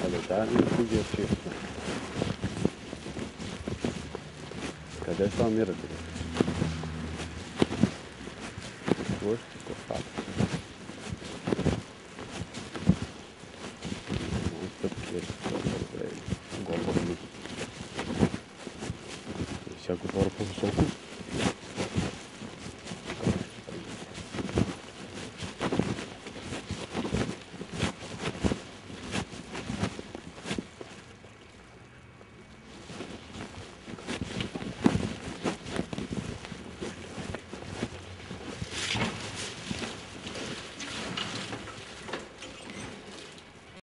Qualidade e cientista. Cadê a palmeira dele? Gosto, ficou fácil. Gombamı. Şakı para pozisyon.